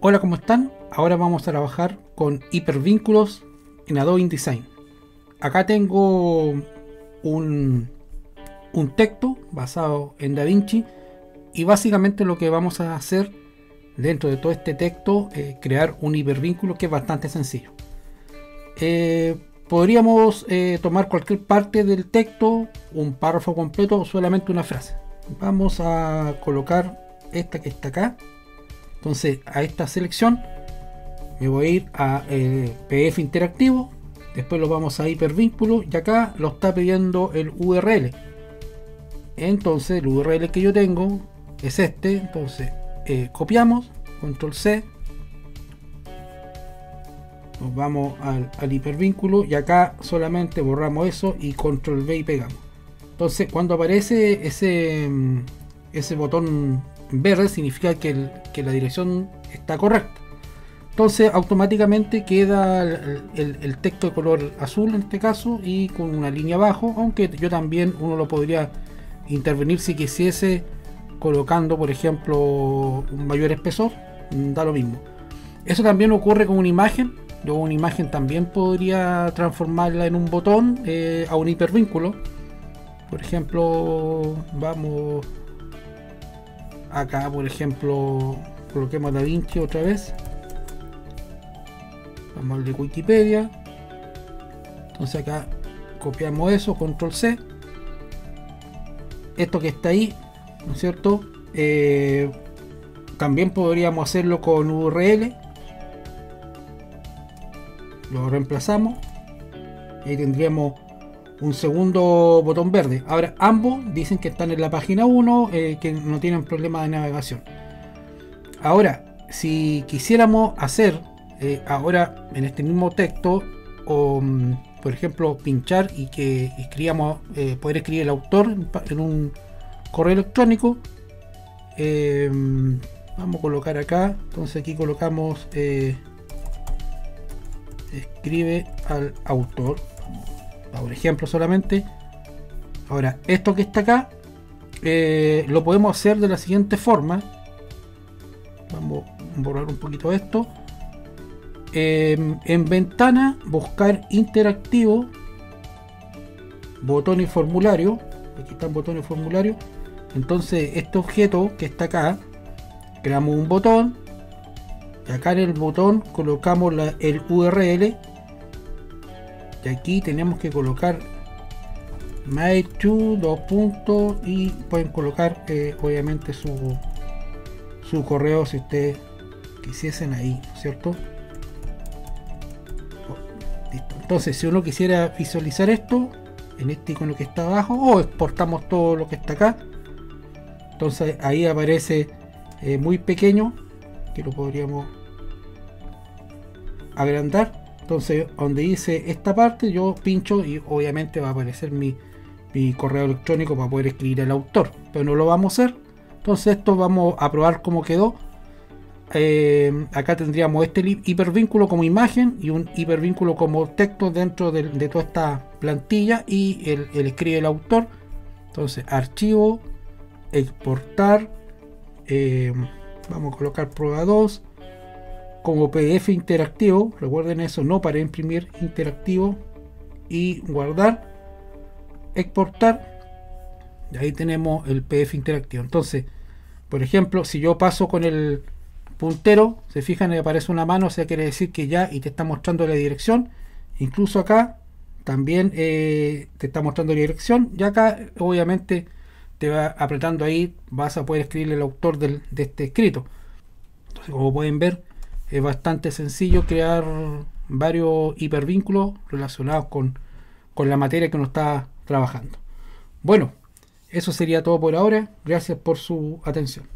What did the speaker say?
Hola, ¿cómo están? Ahora vamos a trabajar con hipervínculos en Adobe InDesign. Acá tengo un, un texto basado en DaVinci y básicamente lo que vamos a hacer dentro de todo este texto es crear un hipervínculo que es bastante sencillo. Eh, podríamos eh, tomar cualquier parte del texto, un párrafo completo o solamente una frase. Vamos a colocar esta que está acá. Entonces a esta selección me voy a ir a eh, PF interactivo. Después lo vamos a hipervínculo y acá lo está pidiendo el URL. Entonces el URL que yo tengo es este. Entonces copiamos, control C, nos vamos al, hipervínculo y acá solamente borramos eso y control V y pegamos entonces cuando aparece ese mm, ese botón verde significa que, la dirección está correcta. Entonces automáticamente queda el, texto de color azul en este caso y con una línea abajo aunque yo también uno lo podría intervenir si quisiese colocando por ejemplo un mayor espesor mm, da lo mismo. Eso también ocurre con una imagen. Yo una imagen también podría transformarla en un botón eh, a un hipervínculo. Por ejemplo, vamos acá, por ejemplo, coloquemos DaVinci otra vez. Vamos al de Wikipedia. Entonces acá copiamos eso, control C. Esto que está ahí, ¿no es cierto? Eh, también podríamos hacerlo con URL lo reemplazamos ahí tendríamos un segundo botón verde. Ahora ambos dicen que están en la página 1, eh, que no tienen problema de navegación. Ahora, si quisiéramos hacer eh, ahora en este mismo texto, o mm, por ejemplo pinchar y que escribamos, eh, poder escribir el autor en un correo electrónico, vamos a colocar acá, entonces aquí colocamos escribe al autor por ejemplo solamente. Ahora esto que está acá eh, lo podemos hacer de la siguiente forma. Vamos a borrar un poquito esto. Em, en ventana buscar interactivo botón y formulario. Aquí está el botón y formulario. Entonces este objeto que está acá creamos un botón. Y acá en el botón colocamos el URL y aquí tenemos que colocar my2 dos puntos y pueden colocar eh, obviamente su su correo si ustedes quisiesen ahí cierto oh, entonces si uno quisiera visualizar esto en este icono que está abajo o exportamos todo lo que está acá entonces ahí aparece eh, muy pequeño que lo podríamos agrandar entonces donde dice esta parte yo pincho y obviamente va a aparecer mi, correo electrónico para poder escribir al autor pero no lo vamos a hacer. Entonces esto vamos a probar cómo quedó. Eh, acá tendríamos este hipervínculo como imagen y un hipervínculo como texto dentro de, toda esta plantilla y el, escribe el autor. Entonces archivo exportar eh, vamos a colocar prueba 2 como PDF interactivo, recuerden eso, no para imprimir interactivo y guardar, exportar, y ahí tenemos el PDF interactivo. Entonces, por ejemplo, si yo paso con el puntero, se fijan, y aparece una mano, o sea, quiere decir que ya y te está mostrando la dirección. Incluso acá también eh, te está mostrando la dirección. Y acá, obviamente, te va apretando ahí, vas a poder escribirle el autor de este escrito. Entonces, como pueden ver, es bastante sencillo crear varios hipervínculos relacionados con, con la materia que uno está trabajando. Bueno, eso sería todo por ahora. Gracias por su atención.